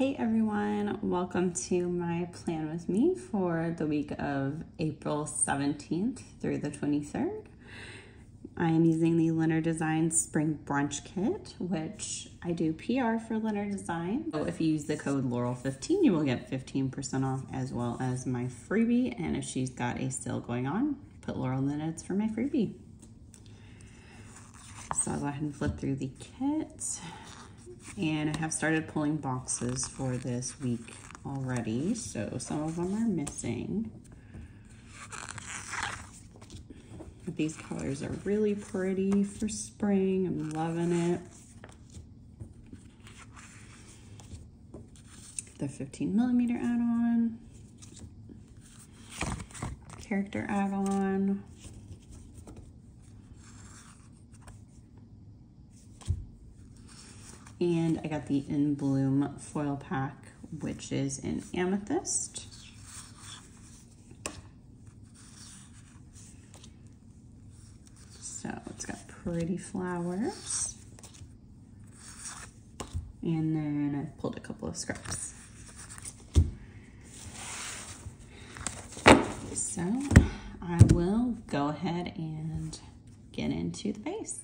Hey everyone, welcome to my plan with me for the week of April 17th through the 23rd. I am using the Lynner Design Spring Brunch Kit, which I do PR for Lynner Design. So if you use the code Laurel15, you will get 15% off as well as my freebie. And if she's got a sale going on, put Laurel in the notes for my freebie. So I'll go ahead and flip through the kit. And I have started pulling boxes for this week already, so some of them are missing. But these colors are really pretty for spring. I'm loving it. The 15 millimeter add-on. Character add-on. And I got the In Bloom foil pack, which is in Amethyst. So it's got pretty flowers. And then I pulled a couple of scraps. So I will go ahead and get into the base.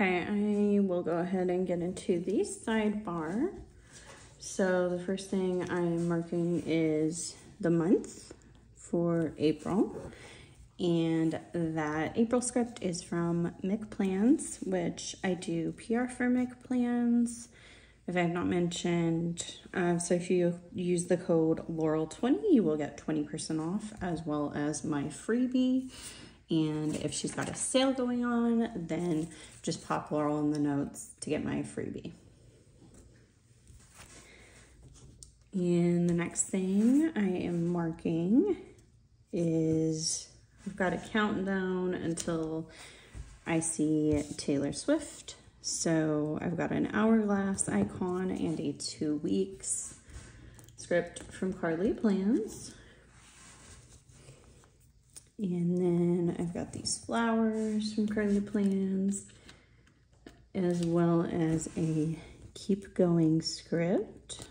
Okay, I will go ahead and get into the sidebar. So the first thing I'm marking is the month for April. And that April script is from Mic Plans, which I do PR for Mic Plans. If I have not mentioned, uh, so if you use the code Laurel20, you will get 20% off as well as my freebie. And if she's got a sale going on, then just pop Laurel in the notes to get my freebie. And the next thing I am marking is I've got a countdown until I see Taylor Swift. So I've got an hourglass icon and a two weeks script from Carlea Plans. And then I've got these flowers from Carlea Plans, as well as a keep going script.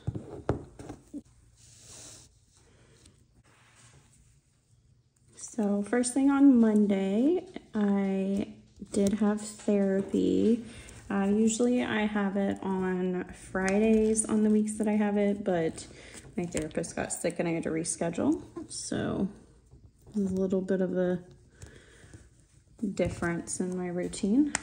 So first thing on Monday, I did have therapy. Uh, usually I have it on Fridays on the weeks that I have it, but my therapist got sick and I had to reschedule. So a little bit of a difference in my routine.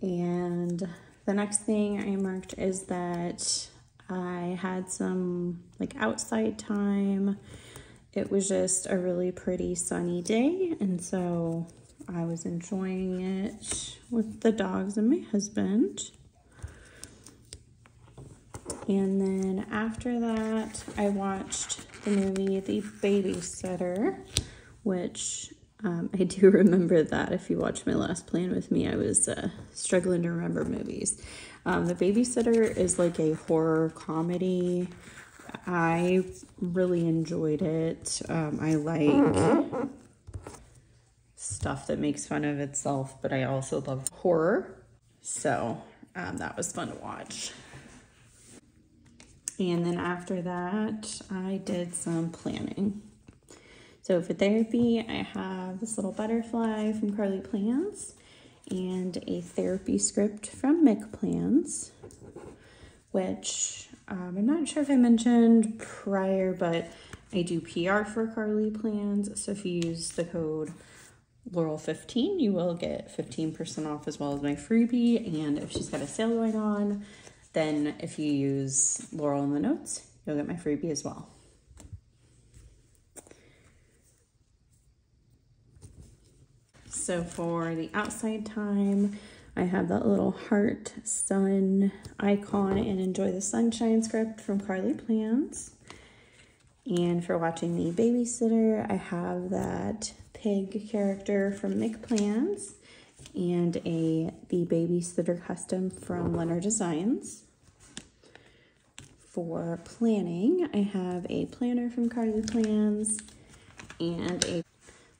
And the next thing I marked is that I had some like outside time. It was just a really pretty sunny day, and so I was enjoying it with the dogs and my husband. And then after that, I watched the movie The Babysitter, which um, I do remember that. If you watched my last plan with me, I was uh, struggling to remember movies. Um, the Babysitter is like a horror comedy. I really enjoyed it. Um, I like stuff that makes fun of itself, but I also love horror. So um, that was fun to watch. And then after that, I did some planning. So for therapy, I have this little butterfly from Carlea Plans and a therapy script from Mic Plans, which um, I'm not sure if I mentioned prior, but I do PR for Carlea Plans. So if you use the code Laurel15, you will get 15% off as well as my freebie. And if she's got a sale going on, then if you use Laurel in the notes, you'll get my freebie as well. So for the outside time, I have that little heart sun icon and enjoy the sunshine script from Carlea Plans. And for watching the babysitter, I have that pig character from Mic Plans and a the babysitter custom from Lynner Designs. For planning, I have a planner from Carlea Plans and a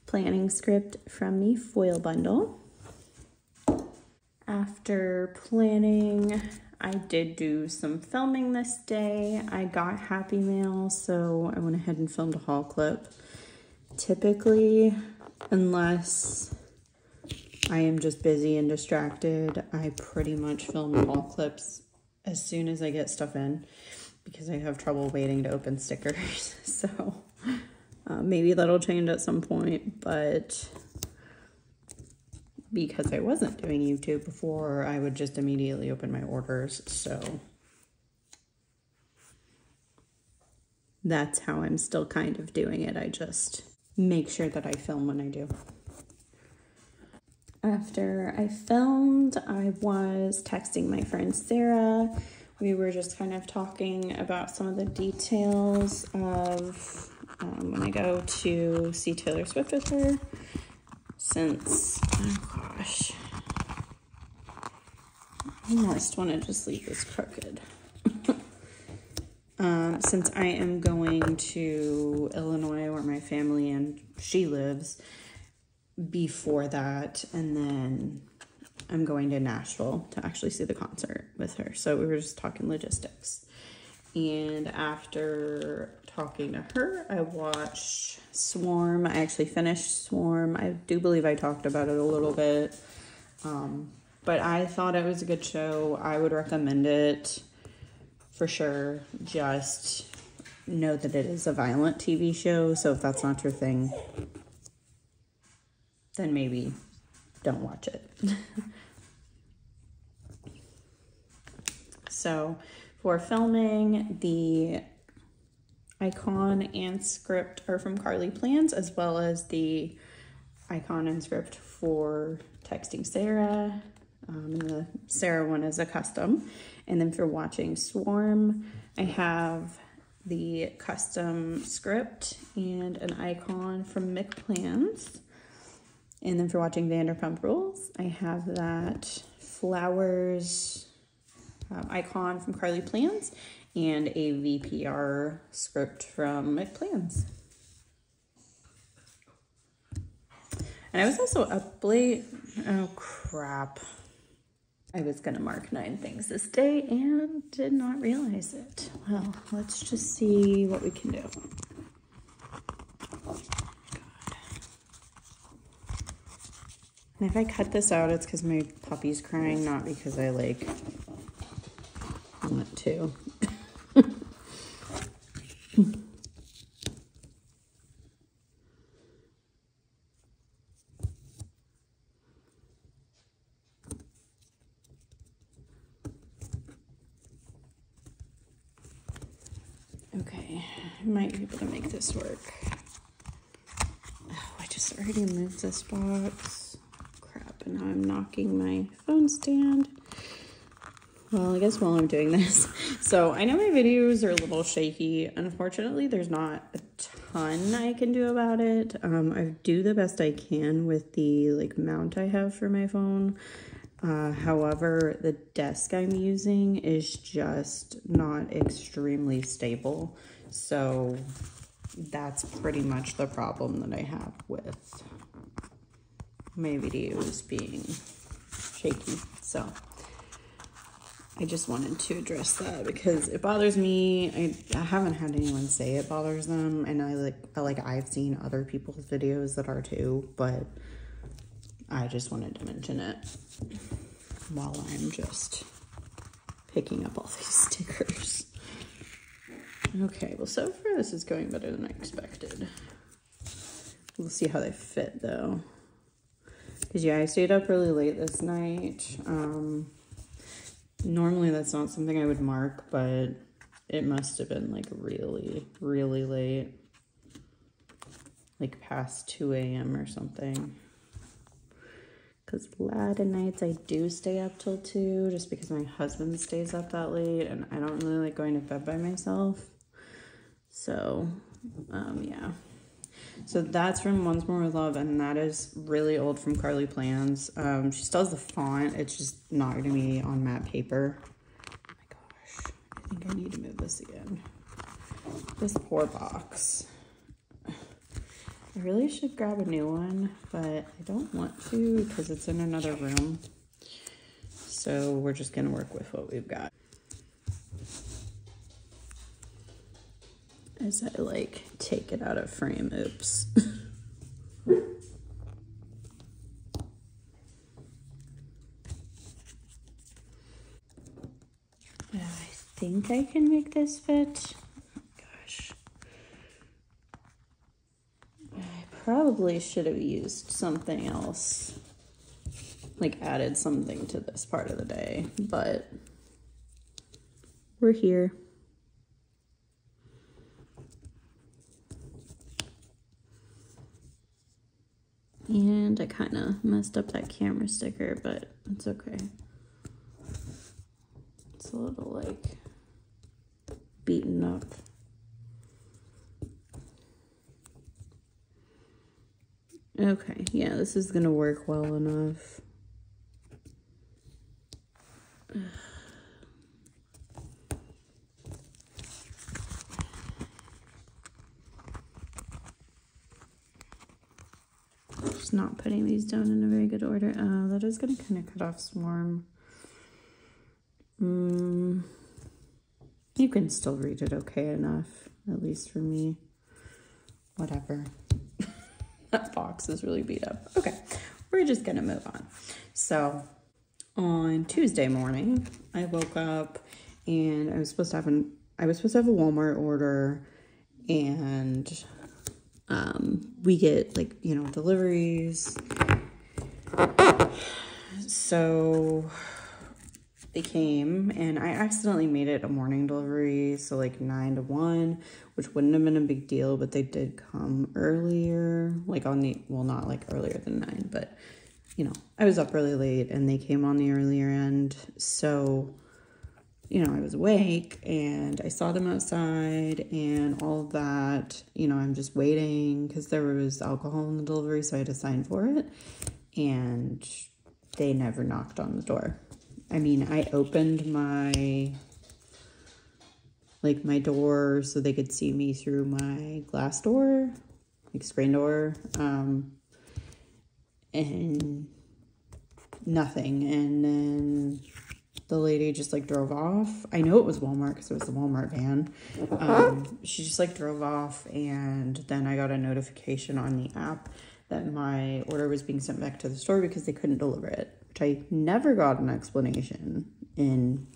planning script from the foil bundle. After planning, I did do some filming this day. I got Happy Mail, so I went ahead and filmed a haul clip. Typically, unless I am just busy and distracted, I pretty much film all clips as soon as I get stuff in because I have trouble waiting to open stickers. So uh, maybe that'll change at some point, but because I wasn't doing YouTube before, I would just immediately open my orders. So that's how I'm still kind of doing it. I just make sure that I film when I do. After I filmed, I was texting my friend Sarah. We were just kind of talking about some of the details of um, when I go to see Taylor Swift with her. Since, oh gosh, I almost want to just leave this crooked. um, since I am going to Illinois where my family and she lives before that, and then I'm going to Nashville to actually see the concert with her. So we were just talking logistics. And after talking to her, I watched Swarm. I actually finished Swarm. I do believe I talked about it a little bit. Um, but I thought it was a good show. I would recommend it for sure. Just know that it is a violent TV show. So if that's not your thing, then maybe don't watch it. so for filming, the icon and script are from Carlea Plans, as well as the icon and script for texting Sarah. Um, the Sarah one is a custom. And then for watching Swarm, I have the custom script and an icon from Mic Plans. And then for watching Vanderpump Rules, I have that flowers um, icon from Carlea Plans and a VPR script from Mic Plans. And I was also up late. Oh, crap. I was going to mark nine things this day and did not realize it. Well, let's just see what we can do. If I cut this out, it's because my puppy's crying, not because I like want to. Okay, I might be able to make this work. Oh, I just already moved this box. I'm knocking my phone stand. Well, I guess while I'm doing this. So I know my videos are a little shaky. Unfortunately, there's not a ton I can do about it. Um, I do the best I can with the like mount I have for my phone. Uh, however, the desk I'm using is just not extremely stable. So that's pretty much the problem that I have with my videos being shaky. So I just wanted to address that because it bothers me. I, I haven't had anyone say it bothers them. And I like, I like I've seen other people's videos that are too, but I just wanted to mention it while I'm just picking up all these stickers. Okay, well, so far this is going better than I expected. We'll see how they fit though. Because yeah, I stayed up really late this night. Um, normally that's not something I would mark, but it must have been like really, really late. Like past 2 a.m. or something because a lot of nights I do stay up till 2 just because my husband stays up that late and I don't really like going to bed by myself. So, um, yeah. So that's from Once More with Love, and that is really old from Carlea Plans. Um, she still has the font. It's just not going to be on matte paper. Oh my gosh. I think I need to move this again. This poor box. I really should grab a new one, but I don't want to because it's in another room. So we're just going to work with what we've got. As I like take it out of frame, oops. I think I can make this fit. Gosh. I probably should have used something else, like added something to this part of the day, but we're here. And I kind of messed up that camera sticker, but it's okay. It's a little like beaten up. Okay, yeah, this is gonna work well enough. Just not putting these down in a very good order. Uh, that is gonna kind of cut off Swarm. Mm, you can still read it okay enough, at least for me. Whatever that box is really beat up. Okay, we're just gonna move on. So on Tuesday morning, I woke up and I was supposed to have an I was supposed to have a Walmart order and um, we get like, you know, deliveries. So they came and I accidentally made it a morning delivery, so like 9 to 1, which wouldn't have been a big deal, but they did come earlier, like on the, well, not like earlier than 9, but you know, I was up really late and they came on the earlier end, so you know, I was awake and I saw them outside and all that. You know, I'm just waiting because there was alcohol in the delivery, so I had to sign for it. And they never knocked on the door. I mean, I opened my, like my door so they could see me through my glass door, like screen door, um, and nothing. And then the lady just like drove off. I know it was Walmart because it was the Walmart van. Um, she just like drove off and then I got a notification on the app that my order was being sent back to the store because they couldn't deliver it, which I never got an explanation in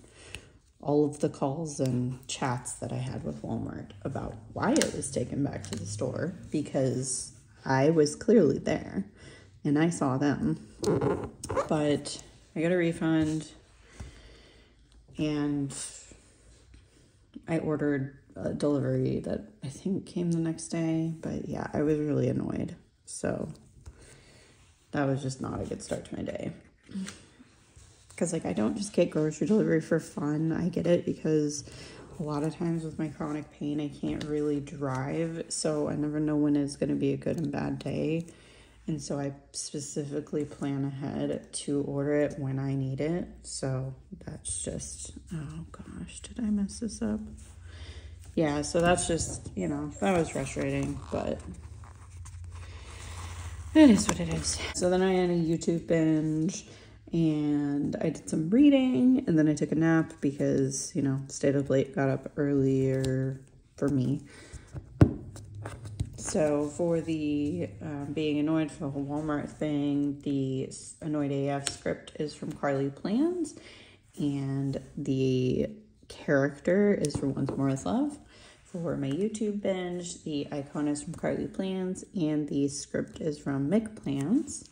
all of the calls and chats that I had with Walmart about why it was taken back to the store because I was clearly there and I saw them. But I got a refund and I ordered a delivery that I think came the next day. But yeah, I was really annoyed. So that was just not a good start to my day. Because, like, I don't just get grocery delivery for fun. I get it because a lot of times with my chronic pain, I can't really drive. So I never know when it's going to be a good and bad day. And so I specifically plan ahead to order it when I need it. So that's just, oh gosh, did I mess this up? Yeah, so that's just, you know, that was frustrating, but it is what it is. So then I had a YouTube binge and I did some reading and then I took a nap because, you know, stayed up late, got up earlier for me. So for the um, being annoyed for the Walmart thing, the annoyed AF script is from Carlea Plans, and the character is from Once More with Love. For my YouTube binge, the icon is from Carlea Plans, and the script is from Mick Plans.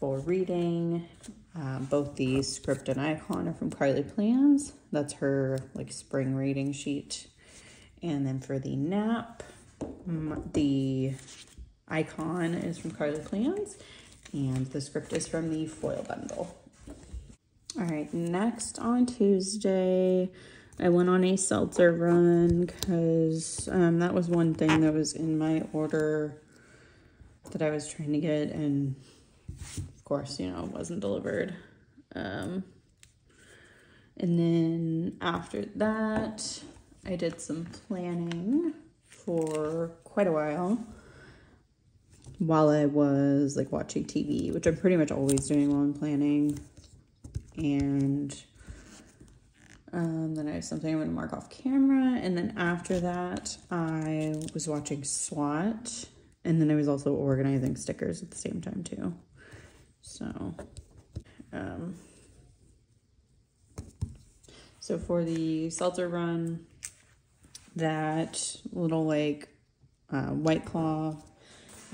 For reading, um, both the script and icon are from Carlea Plans. That's her like spring reading sheet. And then for the nap, the icon is from Carlea Plans and the script is from the foil bundle. All right, next on Tuesday, I went on a seltzer run because um, that was one thing that was in my order that I was trying to get and of course, you know, it wasn't delivered. Um, and then after that, I did some planning for quite a while while I was like watching TV, which I'm pretty much always doing while I'm planning. And um, then I have something I'm going to mark off camera. And then after that, I was watching SWAT. And then I was also organizing stickers at the same time too. So, um, so for the seltzer run, that little like uh, White Claw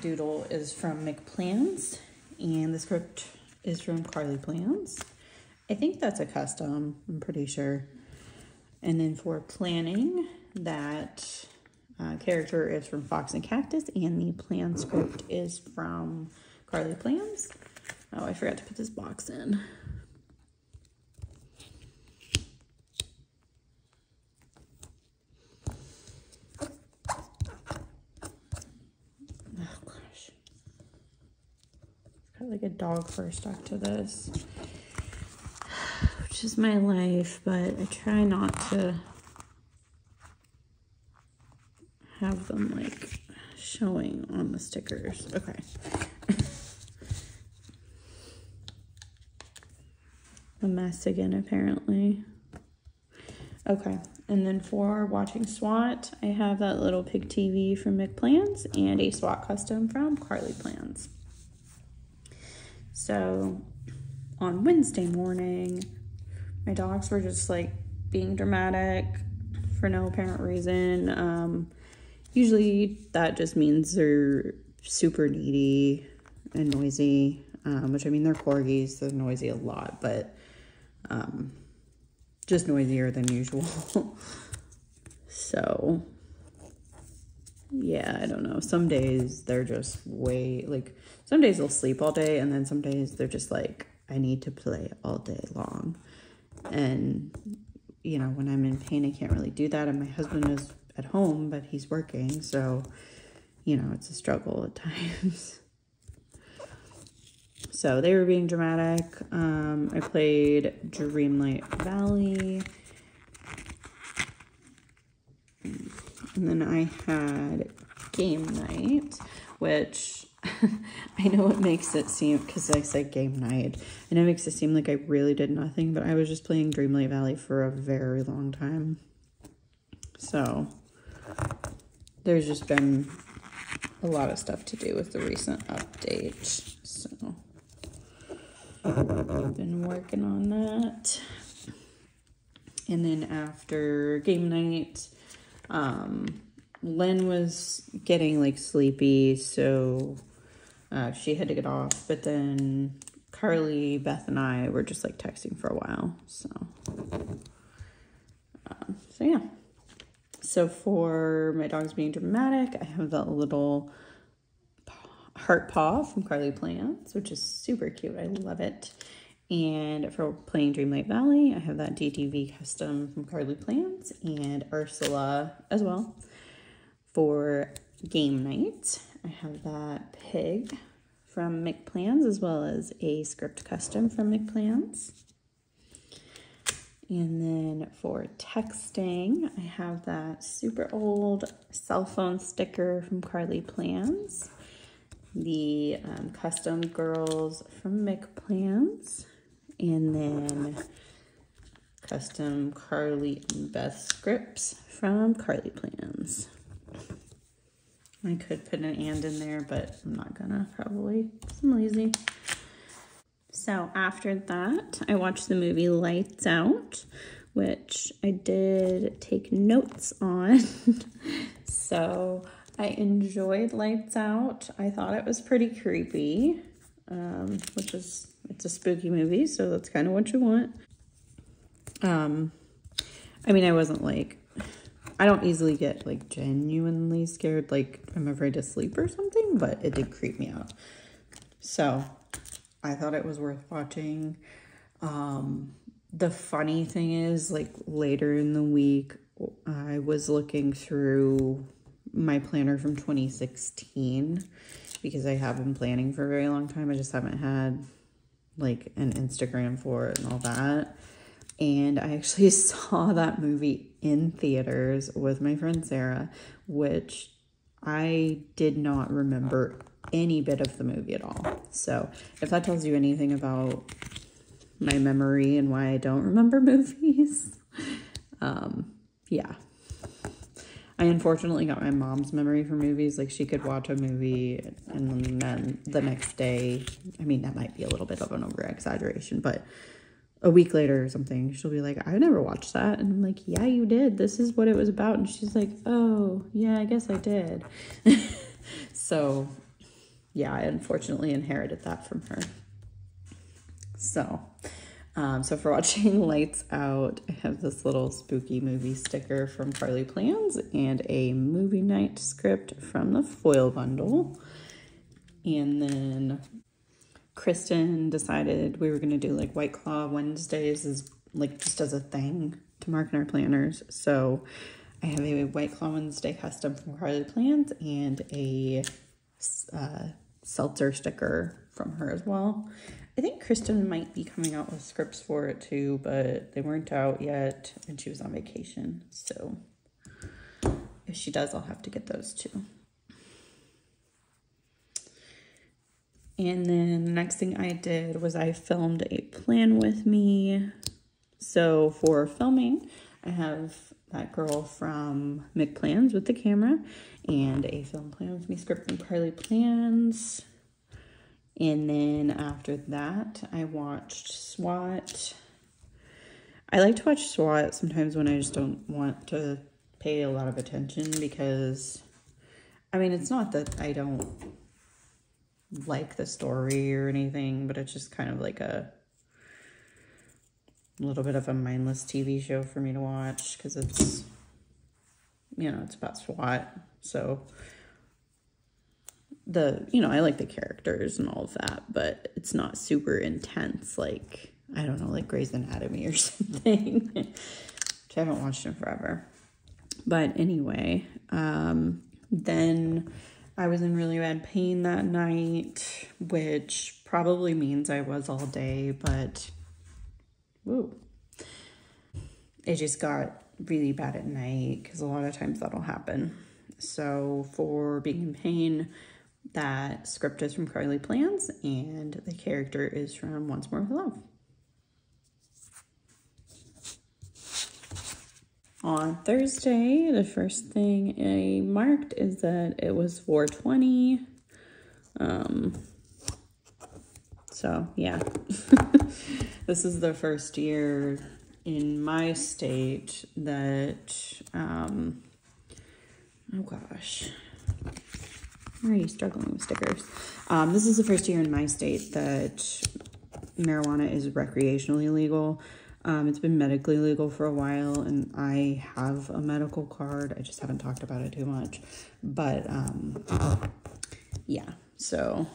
doodle is from Mic Plans and the script is from Carlea Plans. I think that's a custom, I'm pretty sure. And then for planning, that uh, character is from Fox and Cactus and the plan script is from Carlea Plans. Oh, I forgot to put this box in. Like a dog fur stuck to this, which is my life, but I try not to have them like showing on the stickers. Okay. a mess again, apparently. Okay, and then for watching SWAT, I have that little pig TV from Mic Plans and a SWAT custom from Carlea Plans. So on Wednesday morning, my dogs were just like being dramatic for no apparent reason. Um, usually that just means they're super needy and noisy, um, which I mean, they're corgis, they're noisy a lot, but um, just noisier than usual. so yeah, I don't know. Some days they're just way, like, some days they'll sleep all day, and then some days they're just like, I need to play all day long. And, you know, when I'm in pain, I can't really do that. And my husband is at home, but he's working. So, you know, it's a struggle at times. so they were being dramatic. Um, I played Dreamlight Valley. And then I had game night, which I know it makes it seem, because I said game night, and it makes it seem like I really did nothing, but I was just playing Dreamlight Valley for a very long time. So, there's just been a lot of stuff to do with the recent update. So I've been working on that. And then after game night, um, Len was getting like sleepy, so uh, she had to get off. But then Carly, Beth, and I were just like texting for a while. So, um, so yeah. So for my dogs being dramatic, I have that little heart paw from Carlea Plans, which is super cute. I love it. And for playing Dreamlight Valley, I have that DDV custom from Carlea Plans and Ursula as well. For game night, I have that pig from Mic Plans as well as a script custom from Mic Plans. And then for texting, I have that super old cell phone sticker from Carlea Plans, the um, custom girls from Mic Plans, and then custom Carly and Beth scripts from Carlea Plans. I could put an and in there, but I'm not gonna probably. I'm lazy. So after that, I watched the movie Lights Out, which I did take notes on. so I enjoyed Lights Out. I thought it was pretty creepy, um, which is, it's a spooky movie, so that's kind of what you want. Um, I mean, I wasn't like, I don't easily get like genuinely scared, like I'm afraid to sleep or something, but it did creep me out. So I thought it was worth watching. Um, the funny thing is, like later in the week, I was looking through my planner from 2016 because I have been planning for a very long time. I just haven't had like an Instagram for it and all that. And I actually saw that movie in theaters with my friend Sarah, which I did not remember any bit of the movie at all. So if that tells you anything about my memory and why I don't remember movies, um, yeah. I unfortunately got my mom's memory for movies. Like she could watch a movie and then the next day, I mean, that might be a little bit of an over exaggeration, but a week later or something, she'll be like, I never watched that. And I'm like, yeah, you did. This is what it was about. And she's like, oh, yeah, I guess I did. so yeah, I unfortunately inherited that from her. So, um, so for watching Lights Out, I have this little spooky movie sticker from Carlea Plans and a movie night script from the foil bundle. And then Kristen decided we were going to do like White Claw Wednesdays as like just as a thing to mark in our planners. So I have a White Claw Wednesday custom from Carlea Plans and a uh, seltzer sticker from her as well. I think Kristen might be coming out with scripts for it too, but they weren't out yet and she was on vacation. So if she does, I'll have to get those too. And then the next thing I did was I filmed a plan with me. So for filming, I have that girl from Mic Plans with the camera and a film plan with me script from Carlea Plans. And then after that, I watched SWAT. I like to watch SWAT sometimes when I just don't want to pay a lot of attention because, I mean, it's not that I don't like the story or anything, but it's just kind of like a little bit of a mindless TV show for me to watch because it's, you know, it's about SWAT. So the, you know, I like the characters and all of that, but it's not super intense like, I don't know, like Grey's Anatomy or something, which I haven't watched in forever. But anyway, um, then I was in really bad pain that night, which probably means I was all day, but woo. It just got really bad at night because a lot of times that'll happen. So for being in pain, that script is from Carlea Plans and the character is from Once More with Love. On Thursday, the first thing I marked is that it was 420. Um, so yeah, this is the first year in my state that, um, oh gosh, I'm already struggling with stickers. Um, this is the first year in my state that marijuana is recreationally legal. Um, it's been medically legal for a while, and I have a medical card. I just haven't talked about it too much. But um, yeah, so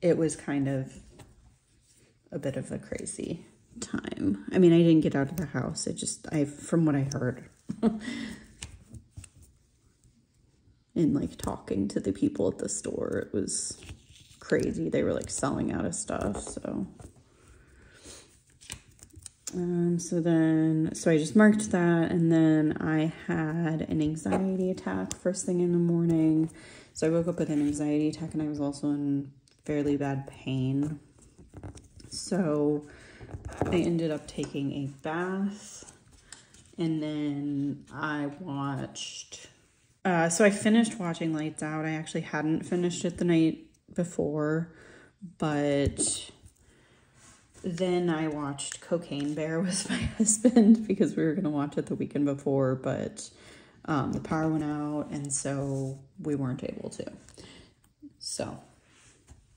it was kind of a bit of a crazy time. I mean, I didn't get out of the house. It just, I, from what I heard, in like talking to the people at the store, it was crazy. They were like selling out of stuff, so. Um, so then, so I just marked that and then I had an anxiety attack first thing in the morning. So I woke up with an anxiety attack and I was also in fairly bad pain. So I ended up taking a bath and then I watched, uh, so I finished watching Lights Out. I actually hadn't finished it the night before, but then I watched Cocaine Bear with my husband because we were going to watch it the weekend before, but um, the power went out and so we weren't able to. So,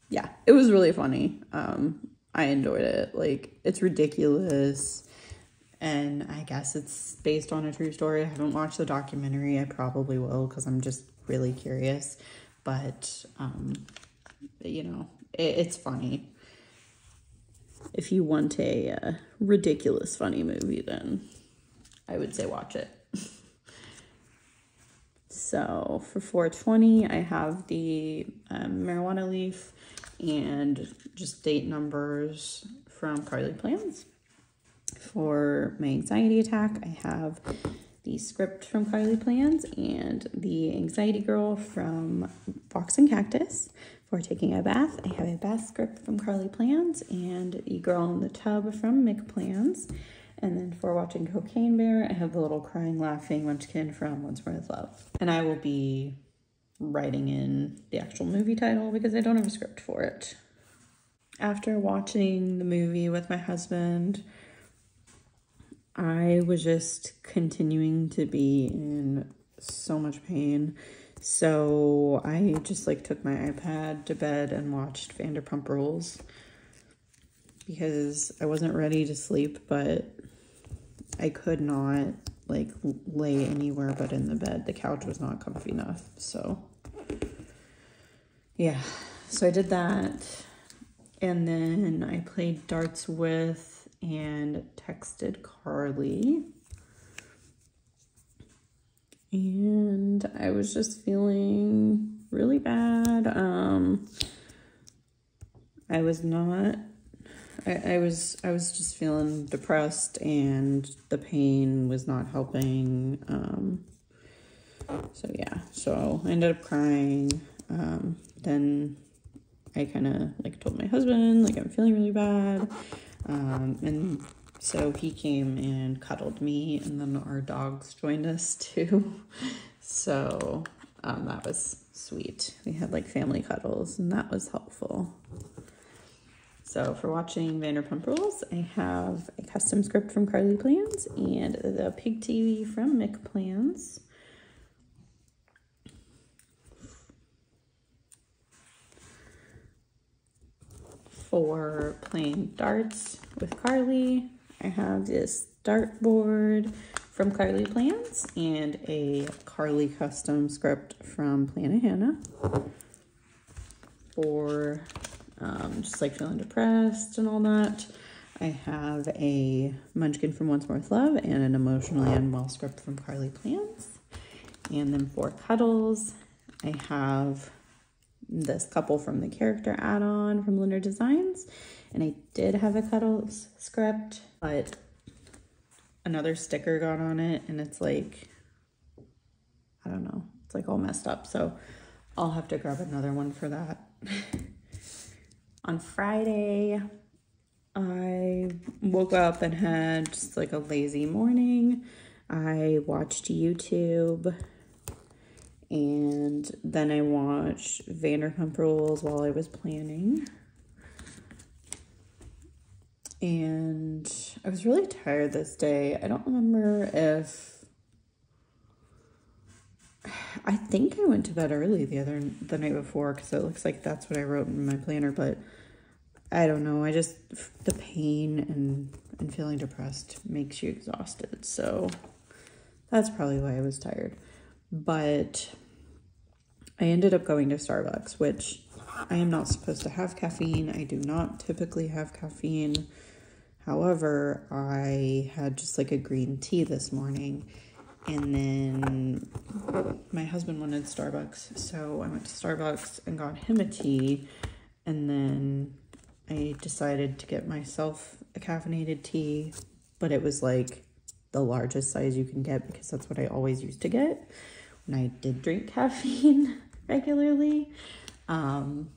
yeah, it was really funny. Um, I enjoyed it. Like, it's ridiculous. And I guess it's based on a true story. I haven't watched the documentary. I probably will because I'm just really curious. But, um, you know, it, it's funny if you want a uh, ridiculous funny movie, then I would say watch it. so for 420, I have the um, marijuana leaf and just date numbers from Carlea Plans. For my anxiety attack, I have the script from Carlea Plans and the anxiety girl from Fox and Cactus. For taking a bath, I have a bath script from Carlea Plans and the girl in the tub from Mic Plans. And then for watching Cocaine Bear, I have the little crying, laughing munchkin from Once More with Love. And I will be writing in the actual movie title because I don't have a script for it. After watching the movie with my husband, I was just continuing to be in so much pain. So I just like took my iPad to bed and watched Vanderpump Rules because I wasn't ready to sleep, but I could not like lay anywhere but in the bed. The couch was not comfy enough. So yeah, so I did that. And then I played darts with and texted Carly. And I was just feeling really bad. Um, I was not, I, I was, I was just feeling depressed and the pain was not helping. Um, so yeah, so I ended up crying. Um, then I kind of like told my husband, like, I'm feeling really bad. Um, and so he came and cuddled me, and then our dogs joined us too. so um, that was sweet. We had like family cuddles, and that was helpful. So for watching Vanderpump Rules, I have a custom script from Carlea Plans and the Pig TV from Mic Plans. For playing darts with Carly, I have this dartboard from Carlea Plans and a Carly custom script from Plannahannah for um, just like feeling depressed and all that. I have a Munchkin from Once More with Love and an Emotionally Unwell script from Carlea Plans. And then for cuddles, I have this couple from the character add-on from Lynner Designs. And I did have a cuddles script but another sticker got on it and it's like, I don't know, it's like all messed up. So I'll have to grab another one for that. on Friday, I woke up and had just like a lazy morning. I watched YouTube and then I watched Vanderpump Rules while I was planning. And I was really tired this day. I don't remember if I think I went to bed early the other the night before because it looks like that's what I wrote in my planner, but I don't know. I just the pain and and feeling depressed makes you exhausted. So that's probably why I was tired. But I ended up going to Starbucks, which I am not supposed to have caffeine. I do not typically have caffeine. However, I had just like a green tea this morning. And then my husband wanted Starbucks. So I went to Starbucks and got him a tea. And then I decided to get myself a caffeinated tea. But it was like the largest size you can get because that's what I always used to get when I did drink caffeine regularly. Um,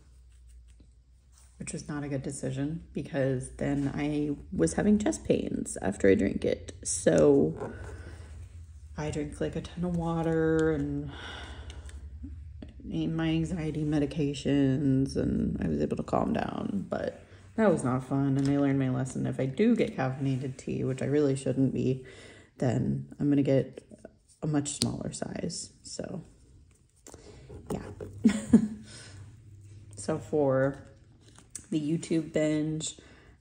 which was not a good decision because then I was having chest pains after I drank it. So I drank like a ton of water and my anxiety medications and I was able to calm down. But that was not fun. And I learned my lesson. If I do get caffeinated tea, which I really shouldn't be, then I'm going to get a much smaller size. So yeah. so for the YouTube binge.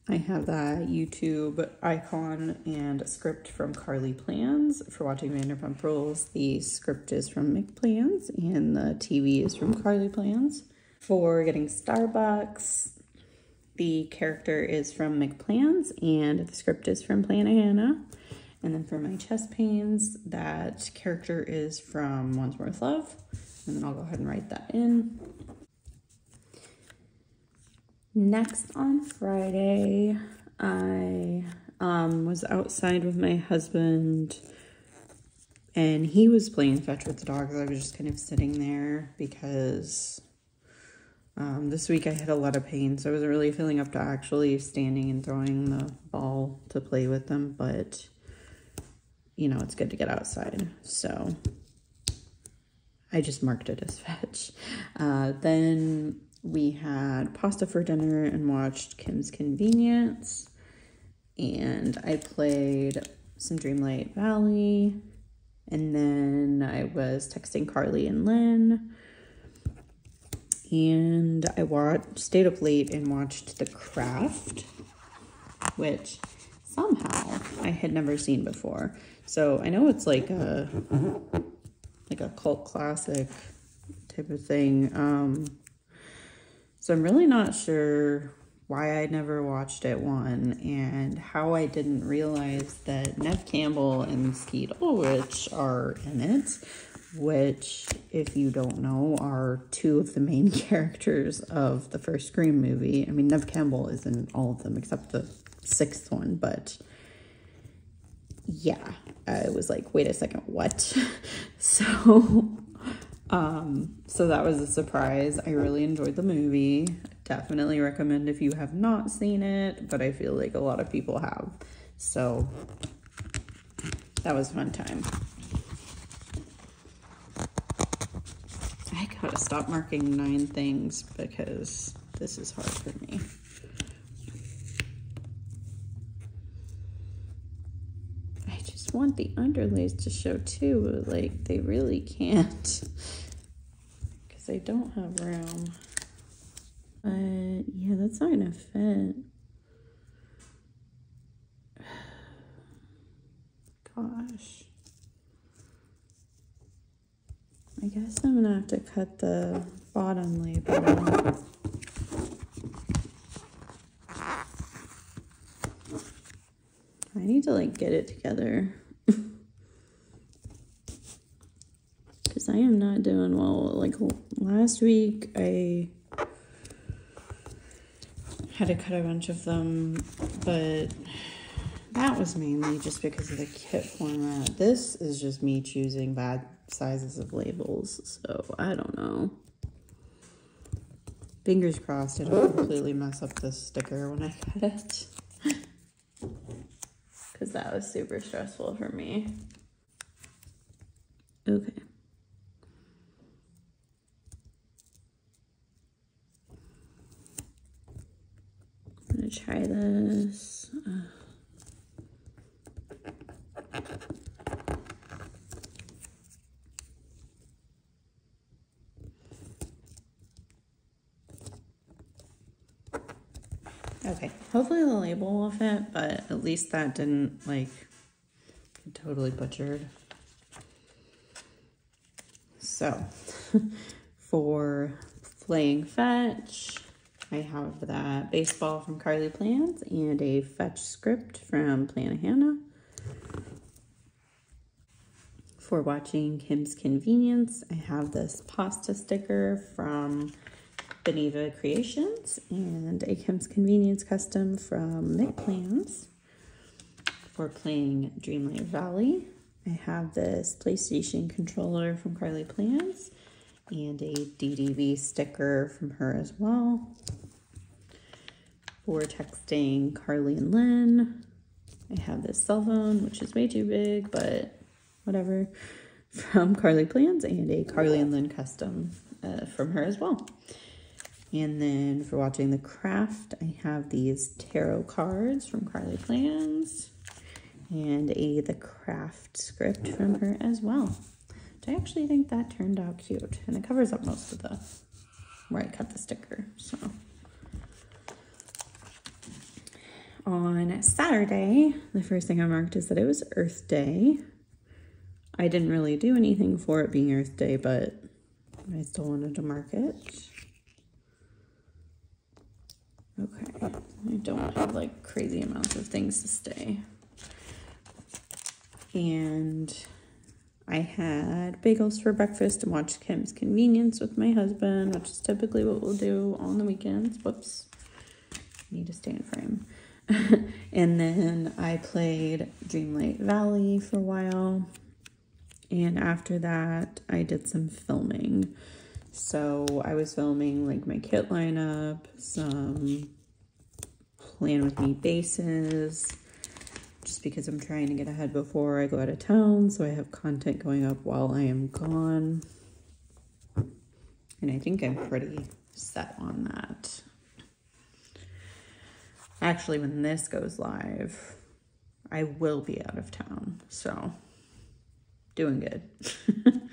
I have that YouTube icon and script from Carlea Plans for watching Vanderpump Rules. The script is from Mic Plans and the TV is from Carlea Plans. For getting Starbucks, the character is from Mic Plans and the script is from Plannahannah. And then for my chest pains, that character is from Once More With Love. And then I'll go ahead and write that in. Next on Friday, I um, was outside with my husband and he was playing fetch with the dogs. I was just kind of sitting there because um, this week I had a lot of pain, so I wasn't really feeling up to actually standing and throwing the ball to play with them, but you know, it's good to get outside. So I just marked it as fetch. Uh, then we had pasta for dinner and watched Kim's Convenience. And I played some Dreamlight Valley. And then I was texting Carly and Lynn. And I watched, stayed up late and watched The Craft, which somehow I had never seen before. So I know it's like a like a cult classic type of thing. Um, so I'm really not sure why I never watched it one and how I didn't realize that Neve Campbell and Skeet Ulrich are in it, which, if you don't know, are two of the main characters of the first Scream movie. I mean, Neve Campbell is in all of them except the sixth one, but yeah, I was like, wait a second, what? so um, so that was a surprise. I really enjoyed the movie. Definitely recommend if you have not seen it, but I feel like a lot of people have. So that was fun time. I gotta stop marking nine things because this is hard for me. I just want the underlays to show too, like they really can't because I don't have room. But yeah, that's not gonna fit. Gosh. I guess I'm gonna have to cut the bottom label. I need to like get it together. I am not doing well. Like last week, I had to cut a bunch of them, but that was mainly just because of the kit format. This is just me choosing bad sizes of labels, so I don't know. Fingers crossed I don't completely mess up this sticker when I cut it. Because that was super stressful for me. Okay. I'm try this. Uh, Okay, hopefully the label will fit, but at least that didn't like get totally butchered. So, for playing fetch, I have that baseball from Carlea Plans and a fetch script from Plannahannah. For watching Kim's Convenience, I have this pasta sticker from Beneva Creations and a Kim's Convenience custom from Mic Plans. For playing Dreamlight Valley, I have this PlayStation controller from Carlea Plans and a DDV sticker from her as well. For texting Carly and Lynn, I have this cell phone, which is way too big, but whatever, from Carlea Plans and a Carly and Lynn custom uh, from her as well. And then for watching the craft, I have these tarot cards from Carlea Plans and a the craft script from her as well. I actually think that turned out cute and it covers up most of the where I cut the sticker. So on Saturday, the first thing I marked is that it was Earth Day. I didn't really do anything for it being Earth Day, but I still wanted to mark it. Okay, I don't have like crazy amounts of things to stay. And I had bagels for breakfast and watched Kim's Convenience with my husband, which is typically what we'll do on the weekends. Whoops, need a stand frame. and then I played Dreamlight Valley for a while. And after that, I did some filming. So I was filming like my kit lineup, some plan with me bases, just because I'm trying to get ahead before I go out of town. So I have content going up while I am gone. And I think I'm pretty set on that. Actually, when this goes live, I will be out of town. So doing good.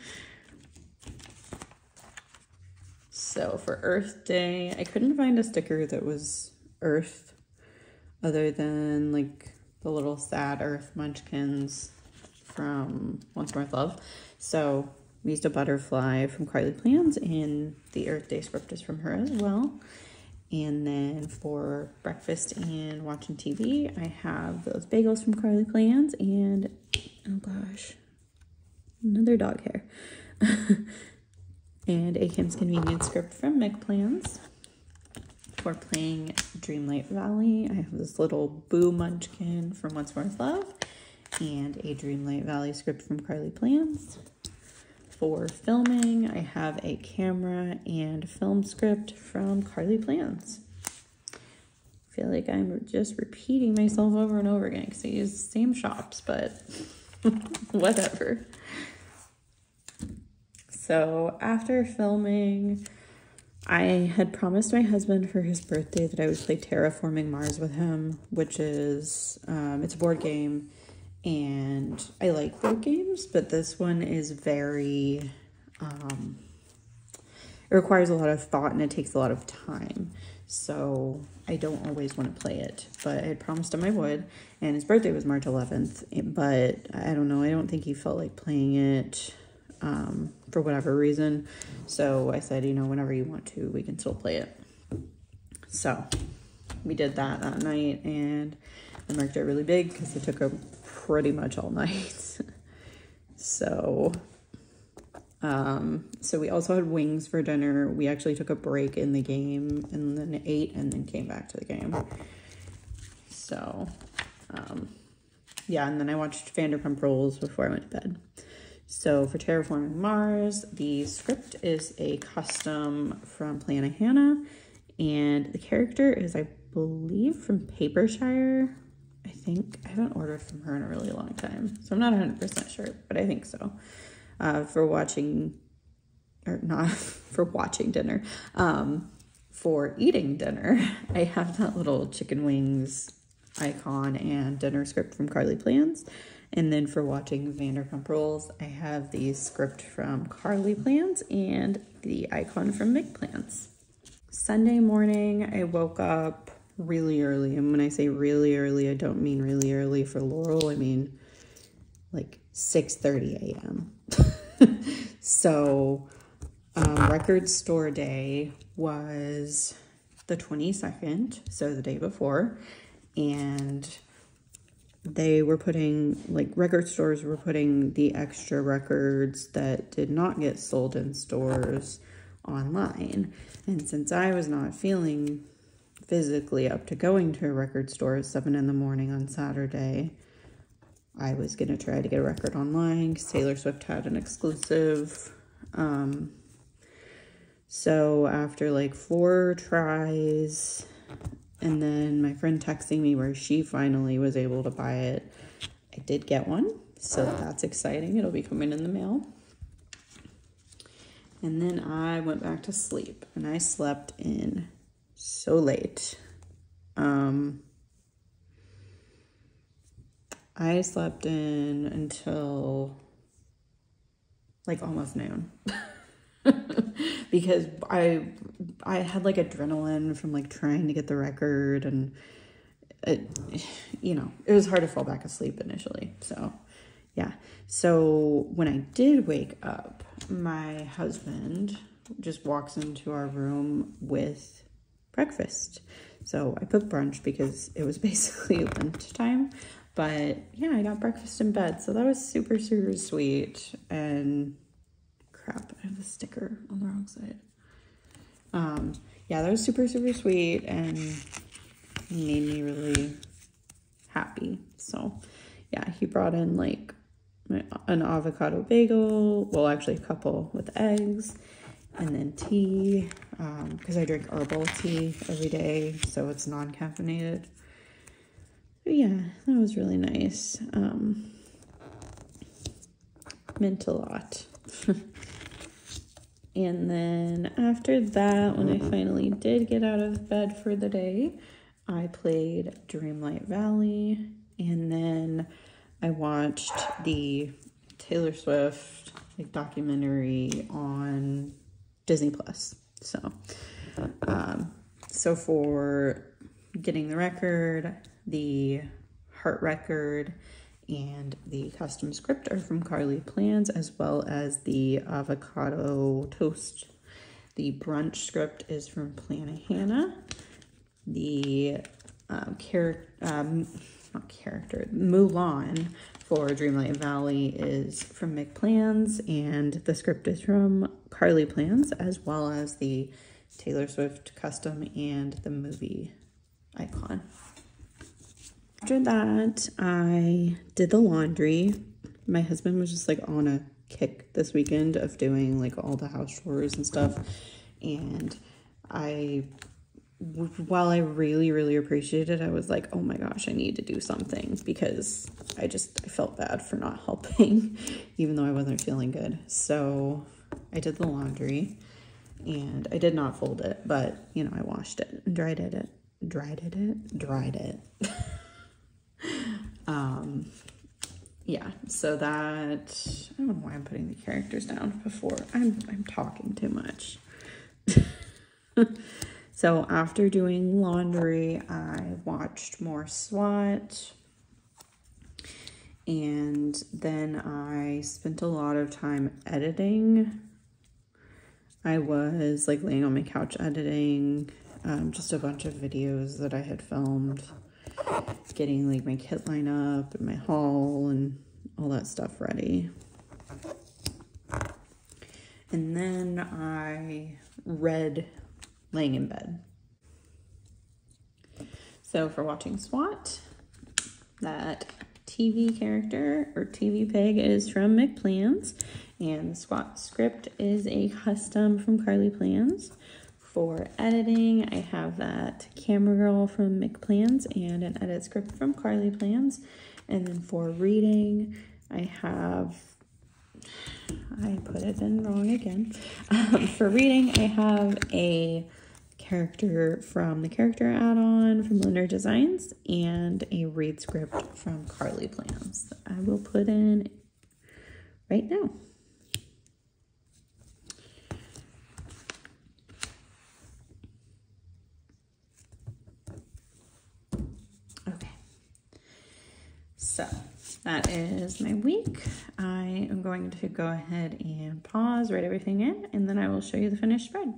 So for Earth Day, I couldn't find a sticker that was Earth other than like the little sad Earth munchkins from Once More Love. So we used a butterfly from Carlea Plans and the Earth Day script is from her as well. And then for breakfast and watching TV, I have those bagels from Carlea Plans and, oh gosh, another dog hair. and a Kim's Convenience script from Mic Plans. For playing Dreamlight Valley, I have this little Boo Munchkin from Once More Love and a Dreamlight Valley script from Carlea Plans. For filming, I have a camera and film script from Carlea Plans. I feel like I'm just repeating myself over and over again because I use the same shops, but whatever. So after filming, I had promised my husband for his birthday that I would play Terraforming Mars with him, which is, um, it's a board game and I like board games, but this one is very, um, it requires a lot of thought and it takes a lot of time. So I don't always want to play it, but I had promised him I would. And his birthday was March 11th, but I don't know. I don't think he felt like playing it um, for whatever reason. So I said, you know, whenever you want to, we can still play it. So we did that that night and I marked it really big because it took a pretty much all night. so, um, so we also had wings for dinner. We actually took a break in the game and then ate and then came back to the game. So, um, yeah, and then I watched Vanderpump Rules before I went to bed. So for Terraforming Mars, the script is a custom from Plannahannah, and the character is, I believe, from Papershire. I think I haven't ordered from her in a really long time, so I'm not 100% sure, but I think so. uh, for watching, or not for watching dinner, um, for eating dinner. I have that little chicken wings icon and dinner script from Carlea Plans. And then for watching Vanderpump Rules, I have the script from Carlea Plans and the icon from Mic Plans. Sunday morning, I woke up really early. And when I say really early, I don't mean really early for Laurel. I mean like 6.30 a.m. so um, record store day was the 22nd, so the day before. And they were putting, like record stores were putting the extra records that did not get sold in stores online. And since I was not feeling physically up to going to a record store at 7 in the morning on Saturday, I was going to try to get a record online because Taylor Swift had an exclusive. Um, so after like four tries, and then my friend texting me where she finally was able to buy it, I did get one. So that's exciting. It'll be coming in the mail. And then I went back to sleep and I slept in so late. Um, I slept in until like almost noon. because I I had like adrenaline from like trying to get the record and it you know, it was hard to fall back asleep initially. So, yeah. So, when I did wake up, my husband just walks into our room with breakfast. So, I put brunch because it was basically lunchtime. But yeah, I got breakfast in bed. So that was super, super sweet. And crap, I have a sticker on the wrong side. Um, yeah, that was super, super sweet and made me really happy. So yeah, he brought in like an avocado bagel. Well, actually a couple with eggs and then tea because um, I drink herbal tea every day. So it's non-caffeinated. Yeah, that was really nice. Um, meant a lot. and then after that, when I finally did get out of bed for the day, I played Dreamlight Valley. And then I watched the Taylor Swift like documentary on Disney Plus. So, um, so for getting the record, the heart record and the custom script are from Carlea Plans as well as the avocado toast. The brunch script is from Plannahannah. The char um, not character, Mulan for Dreamlight Valley is from Mic Plans, and the script is from Carlea Plans as well as the Taylor Swift custom and the movie icon. After that, I did the laundry. My husband was just like on a kick this weekend of doing like all the house chores and stuff. And I, while I really, really appreciated it, I was like, oh my gosh, I need to do something because I just I felt bad for not helping, even though I wasn't feeling good. So I did the laundry and I did not fold it, but you know, I washed it dried it, dried it, dried it. um, yeah, so that, I don't know why I'm putting the characters down before. I'm, I'm talking too much. so after doing laundry, I watched more SWAT. And then I spent a lot of time editing. I was like laying on my couch editing um, just a bunch of videos that I had filmed getting like my kit line up and my haul and all that stuff ready. And then I read laying in bed. So for watching SWAT, that TV character or TV pig is from Mic Plans and the SWAT script is a custom from Carlea Plans. For editing, I have that camera girl from Mic Plans and an edit script from Carlea Plans. And then for reading, I have, I put it in wrong again. Um, for reading, I have a character from the character add-on from Lynner Designs and a read script from Carlea Plans. I will put in right now. Okay. So that is my week. I am going to go ahead and pause, write everything in, and then I will show you the finished spread.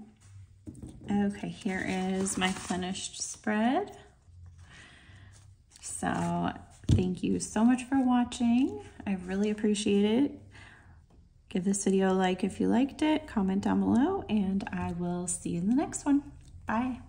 Okay, here is my finished spread. So thank you so much for watching. I really appreciate it. Give this video a like if you liked it, comment down below, and I will see you in the next one. Bye.